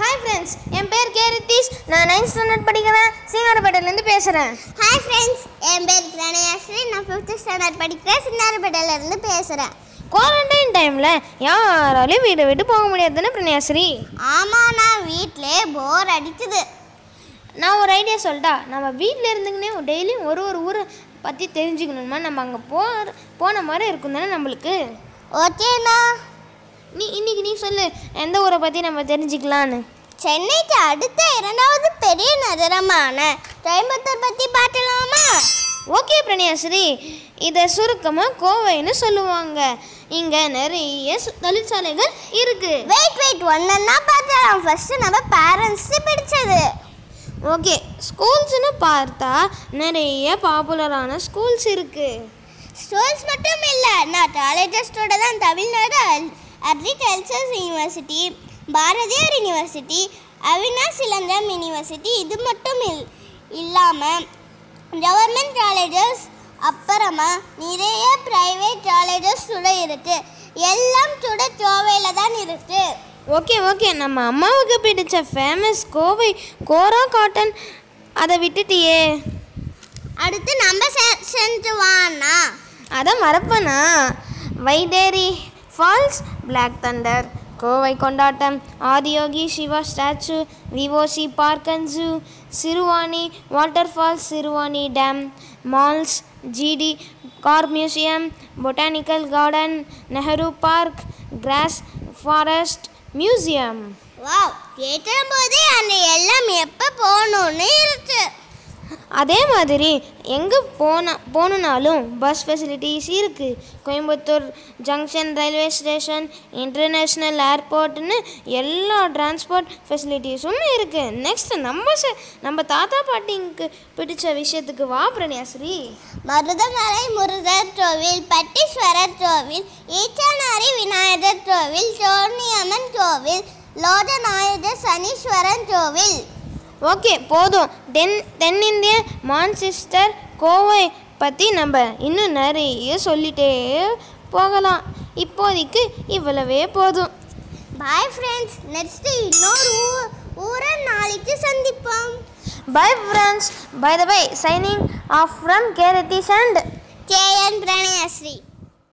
Hi friends என் பேர் K Ritheesh. நான் ninth standard படிக்கிறேன். சீங்காரப்பேட்டையிலேருந்து பேசுகிறேன் ஹாய் ஃப்ரெண்ட்ஸ் என் பேர் பிரணயாஸ்ரீ. நான் ஃபிஃப்த் ஸ்டாண்டர்ட் படிக்கிறேன். சின்னாரப்பேட்டையில இருந்து பேசுகிறேன் குவாரண்டைன் டைமில் யாராலையும் வீட்டை விட்டு போக முடியாதுன்னு பிரணயாஸ்ரீ? ஆமாம் நான் வீட்டிலே போர் அடிக்குது. நான் ஒரு ஐடியா சொல்லிட்டா நம்ம வீட்டில் இருந்துக்கினே டெய்லியும் ஒரு ஒரு ஊரை பற்றி தெரிஞ்சுக்கணுமா நம்ம அங்கே போ போன மாதிரி இருக்கும் தானே நம்மளுக்கு ஓகேண்ணா நீ இன்னைக்கு நீ சொல்லு எந்த ஊரை பற்றி நம்ம தெரிஞ்சுக்கலான்னு சென்னைக்கு அடுத்த இரண்டாவது பெரிய நகரமான கோயம்புத்தூர் பற்றி பார்க்கலாமா? ஓகே பிரணயாஸ்ரீ இதை சுருக்கமாக கோவைன்னு சொல்லுவாங்க. இங்கே நிறைய தொழிற்சாலைகள் இருக்குது வெயிட் வெயிட் ஒன்றா பார்க்கலாம். ஃபர்ஸ்ட் நம்ம பேரண்ட்ஸ் பிடிச்சது. ஓகே ஸ்கூல்ஸ்னு பார்த்தா நிறைய பாப்புலரான ஸ்கூல்ஸ் இருக்குது ஸ்கூல்ஸ் மட்டும் இல்லை நான் காலேஜஸோட தான் Tamil Nadu agriculture university Bharathiar university Avinashilingam university இது மட்டும் இல் இல்லாமல் கவர்மெண்ட் காலேஜஸ் அப்புறமா நிறைய ப்ரைவேட் காலேஜஸ் கூட இருக்குது எல்லாம் கூட கோவையில் தான் இருக்குது ஓகே ஓகே நம்ம அம்மாவுக்கு பிடிச்ச ஃபேமஸ் கோவை கோரா காட்டன் அதை விட்டுட்டியே. அடுத்து நம்ம சென்று வாண்ணா அதை மறப்பனா? Vaidehi falls Black Thunder Kovai கொண்டாட்டம். Adiyogi Shiva statue VOC park and zoo Siruvani water falls Siruvani dam malls GD car museum botanical garden Nehru park Gass forest museum. Wow கேட்டபோதே அந்த எல்லாம் எப்போ போகணுன்னு இருக்கு. அதே மாதிரி எங்கே போன போகணுனாலும் பஸ் ஃபெசிலிட்டிஸ் இருக்குது Coimbatore junction railway station international ஏர்போர்ட்னு எல்லா டிரான்ஸ்போர்ட் ஃபெசிலிட்டிஸும் இருக்குது நெக்ஸ்ட் நம்ம ச- நம்ம தாத்தா பாட்டிங்கு பிடிச்ச விஷயத்துக்கு வா பிரணயாஸ்ரீ மருதமலை முருகர் கோவில் பட்டீஸ்வரர் கோவில் ஈச்சானாரி விநாயகர் கோவில் சோர்ணியம்மன் கோவில் லோகநாயகர் சனீஸ்வரன் கோவில். ஓகே போதும். தென் தென்னிந்திய மான்சிஸ்டர் கோவை பற்றி நம்ம இன்னும் நிறைய சொல்லிட்டே போகலாம். இப்போதைக்கு இவ்வளவே போதும். பாய் ஃப்ரெண்ட்ஸ் நெக்ஸ்ட் இன்னொரு ஊர் நாளைக்கு சந்திப்போம். Bye friends. By the way, signing off from Keritish and K N Pranayasri